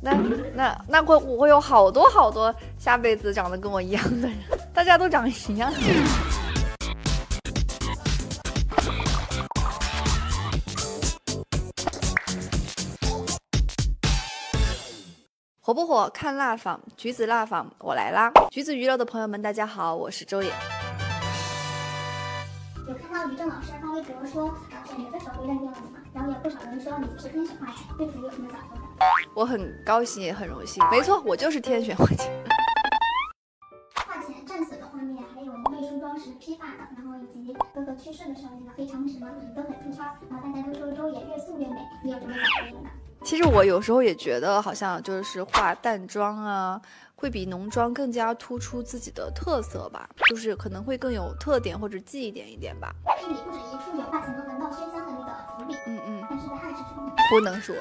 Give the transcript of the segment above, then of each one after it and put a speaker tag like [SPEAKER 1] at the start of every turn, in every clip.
[SPEAKER 1] 那那那会我会有好多好多下辈子长得跟我一样的人，大家都长一样。火不火？看辣坊，橘子辣坊，我来啦！橘子娱乐的朋友们，大家好，我是周野。
[SPEAKER 2] 有看到于正老师发微博说，呃，选择的时候认定了你吗？然后有不少人说你是天选花钱，对此有什么想说的？
[SPEAKER 1] 我很高兴，也很荣幸。没错，我就是天选花钱。
[SPEAKER 2] 花钱战死的画面，还有因为梳妆时披发的，然后以及哥哥去世的时候那个黑长直嘛，都很出圈。然后大家都说周也越素越美，你有什么想回应的？
[SPEAKER 1] 其实我有时候也觉得，好像就是化淡妆啊，会比浓妆更加突出自己的特色吧，就是可能会更有特点或者记忆点一点吧。
[SPEAKER 2] 这里不止一处有花钱能闻到熏香的那个伏笔，
[SPEAKER 1] 嗯嗯，
[SPEAKER 2] 但是在暗示什么？
[SPEAKER 1] 不能说。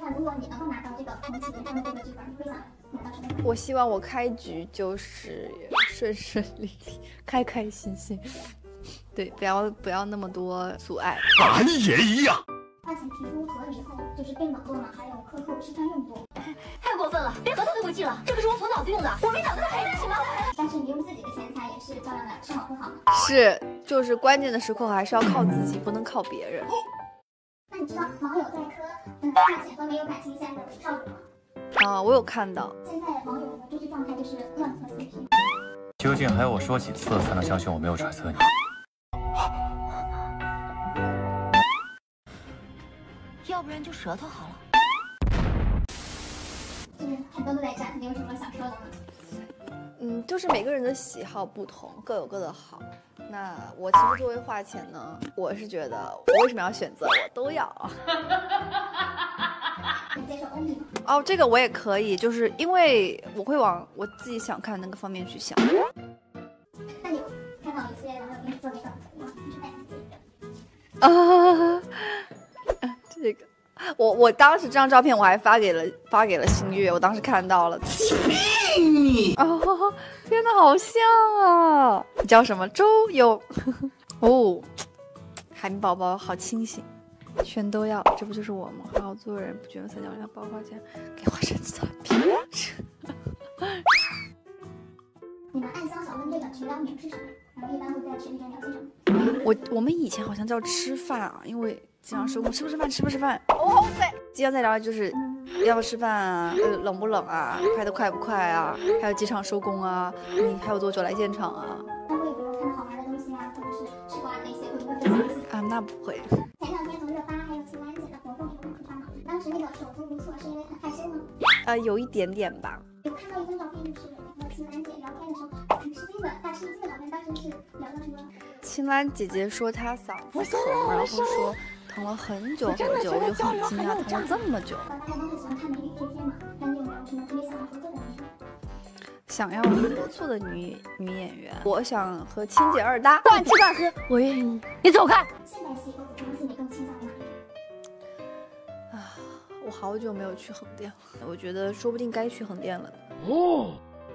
[SPEAKER 2] 那如果你能够拿到这个红旗上的这个剧本，你会想拿到什么？
[SPEAKER 1] 我希望我开局就是顺顺利利、开开心心，对，不要不要那么多阻碍。
[SPEAKER 3] 俺也呀。
[SPEAKER 2] 花钱提出合理后，就是被网络了，还有客户吃穿用多，
[SPEAKER 4] 太过分了，连合同都不记了，这可是我补脑子用的，我没脑子他还能行吗？
[SPEAKER 2] 但是你用自己的钱财也是照样的吃好喝好。
[SPEAKER 1] 是，就是关键的时刻还是要靠自己，不能靠别人。
[SPEAKER 2] 知道网友在磕嗯花钱和没有感情线的少主吗？
[SPEAKER 1] 啊，我有看到。
[SPEAKER 2] 现在网友的追剧状态就是乱磕 CP。
[SPEAKER 5] 究竟还要我说几次才能相信我没有揣测你？
[SPEAKER 4] 要不然就舌头好了。
[SPEAKER 2] 就是很多都在站，你有什么想说的吗？
[SPEAKER 1] 嗯，就是每个人的喜好不同，各有各的好。那我其实作为花钱呢，我是觉得我为什么要选择，我都要。
[SPEAKER 2] 你接受 only 吗？
[SPEAKER 1] 哦，这个我也可以，就是因为我会往我自己想看的那个方面去想。
[SPEAKER 2] 那你看到一些网友给你做那个哇，你是爱自己的。
[SPEAKER 1] 啊，这个，我我当时这张照片我还发给了发给了星月，我当时看到了。哦，天哪，好像啊！你叫什么？周游。哦，海绵宝宝好清醒，全都要，这不就是我吗？好好做人，不卷三角恋，包花钱，给花生擦屁。
[SPEAKER 2] 你们暗箱小分队的群聊名是什么？然后一般会在群里面聊些什么？
[SPEAKER 1] 我我们以前好像叫吃饭啊，因为经常收工，吃不吃饭，吃不吃饭。哇塞，经常在聊就是要不要吃饭啊，呃冷不冷啊，拍的快不快啊，还有几场收工啊，你还有多久来现场啊？
[SPEAKER 2] 那会比如看到好玩的东西啊，或者是吃瓜那些，会不会分享一些？
[SPEAKER 1] 啊，那不会。
[SPEAKER 2] 前两天从热巴还有秦岚姐的活动有出穿吗？当时那个手足无措，是因为很害羞吗？
[SPEAKER 1] 啊，有一点点吧。
[SPEAKER 2] 有看到一张照片，就是和秦岚姐聊天的时候很吃惊的，大吃惊的照片，当时是聊到什么？
[SPEAKER 1] 秦岚姐姐说她嗓子疼，然后说疼了很久很久，我就很惊讶，疼了这么久。
[SPEAKER 2] 呃，大家都很喜欢看美女嘛，那你有没有什么特别想要合作的女？
[SPEAKER 1] 想要合作的女女演员，我想和青姐二搭。
[SPEAKER 4] 惯吃惯喝，我愿意。你走开。
[SPEAKER 2] 现你更倾向于哪一种？
[SPEAKER 1] 啊，我好久没有去横店了，我觉得说不定该去横店了。
[SPEAKER 2] 哦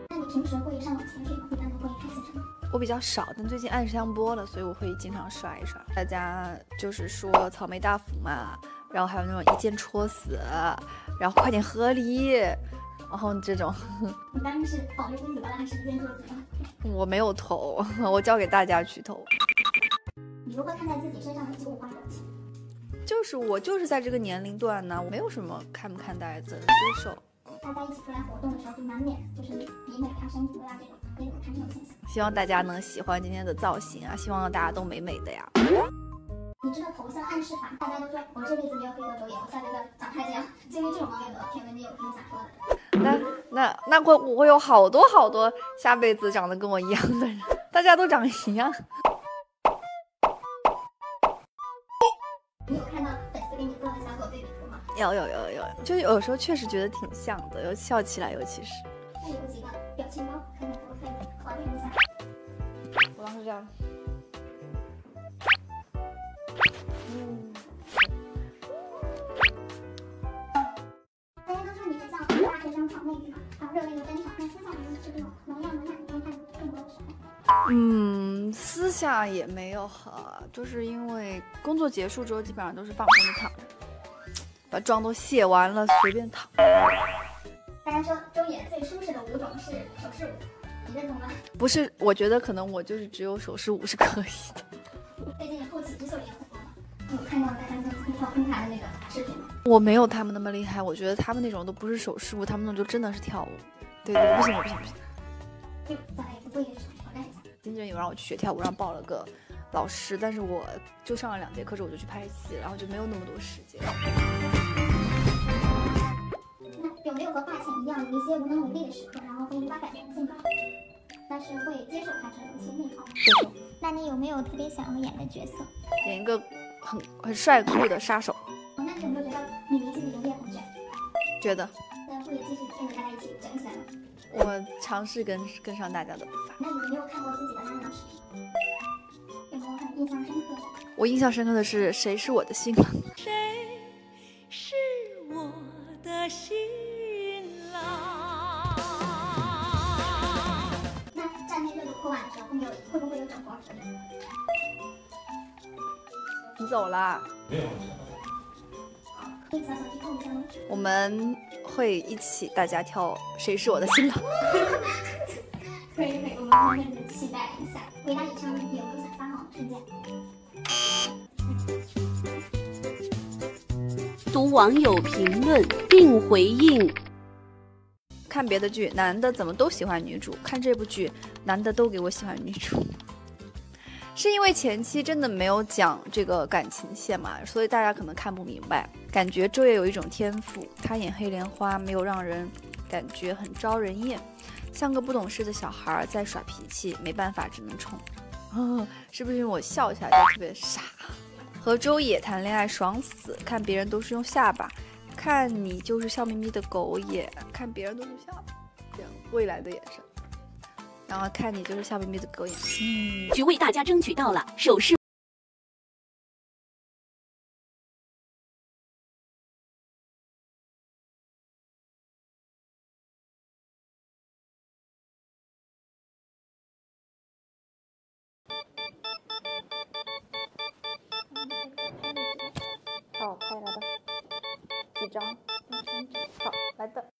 [SPEAKER 2] 那你平时会上网潜水吗？一般都会看些什么？
[SPEAKER 1] 我比较少，但最近暗箱播了，所以我会经常刷一刷。大家就是说草莓大福嘛，然后还有那种一键戳死，然后快点合离，然后这种
[SPEAKER 2] 你当时是保留规则了，还是一键戳死呢？
[SPEAKER 1] 我没有投，我交给大家去投。
[SPEAKER 2] 你如何看待自己身上的九五花表情？
[SPEAKER 1] 就是我就是在这个年龄段呢，我没有什么看不看待的，接受。
[SPEAKER 2] 大家一起出来活动的时候，就难免就是比美啊、身体啊这种？
[SPEAKER 1] 希望大家能喜欢今天的造型啊，希望大家都美美的呀。
[SPEAKER 2] 你知道头像暗示法？大家都说我这辈子没有黑眼，我下辈子长成这样。就因为这种网友的评论，你有什么想说的？
[SPEAKER 1] 那那那会我会有好多好多下辈子长得跟我一样的人，大家都长一样。
[SPEAKER 2] 你有看到粉丝给你做的小狗对比图吗？
[SPEAKER 1] 有有有有，就有时候确实觉得挺像的，尤笑起来，尤其是
[SPEAKER 2] 那有几个表情包，看看？
[SPEAKER 1] 我当时这样。嗯，
[SPEAKER 2] 大家都说你很像大学生闯内娱嘛，然后热烈的争吵，那私下里是这种能量能量观看更多的时候。
[SPEAKER 1] 嗯，私下也没有哈，就是因为工作结束之后，基本上都是放松的躺着。把妆都卸完了，随便躺。
[SPEAKER 2] 大家说周也最舒适的舞种是手势舞，你认同吗？
[SPEAKER 1] 不是，我觉得可能我就是只有手势舞是可以的。
[SPEAKER 2] 最近后起之秀也很多吗，你有看到大家在跳昆塔的那个视频吗？
[SPEAKER 1] 我没有他们那么厉害，我觉得他们那种都不是手势舞，他们那种就真的是跳舞。对对，不行，不行，不行。
[SPEAKER 2] 就再来一次做一个挑战一下。
[SPEAKER 1] 经纪人有让我去学跳舞，让报了个老师，但是我就上了两节课之后我就去拍戏，然后就没有那么多时间。
[SPEAKER 2] 那有没有和霸气一样，有一些无能为力的时刻，然后会无法改变的性格，但是会接受它这种一些内耗？那你有没有特别想要演的角色？
[SPEAKER 1] 演一个很很帅酷的杀手，
[SPEAKER 2] 哦，那你有没有觉得女明星的有点很卷？
[SPEAKER 1] 觉得
[SPEAKER 2] 那会继续跟着大家一起卷起来吗？
[SPEAKER 1] 我尝试跟跟上大家的步伐。
[SPEAKER 2] 那你有没有看过自己的那档视频？有没有很印象深刻的？
[SPEAKER 1] 我印象深刻的是《谁是我的新郎》，
[SPEAKER 3] 谁是我的新郎？
[SPEAKER 2] 那站内热度破万的时候，会有会不会有整活？
[SPEAKER 1] 你走啦。
[SPEAKER 2] 可以小小去看一下吗？
[SPEAKER 1] 我们会一起大家跳《谁是我的新郎》。
[SPEAKER 2] 可以可以，我们慢慢的期待一下。回答以上问题有没有想撒谎的瞬间？
[SPEAKER 3] 读网友评论并回应。
[SPEAKER 1] 看别的剧，男的怎么都喜欢女主；看这部剧，男的都给我喜欢女主。是因为前期真的没有讲这个感情线嘛，所以大家可能看不明白。感觉周也有一种天赋，他演黑莲花没有让人感觉很招人厌，像个不懂事的小孩在耍脾气，没办法只能宠。嗯，是不是因为我笑起来就特别傻？和周也谈恋爱爽死，看别人都是用下巴，看你就是笑眯眯的狗眼，看别人都是笑，这样未来的眼神，然后看你就是笑眯眯的狗眼，嗯，
[SPEAKER 3] 局为大家争取到了手势。
[SPEAKER 1] 张？好，来的。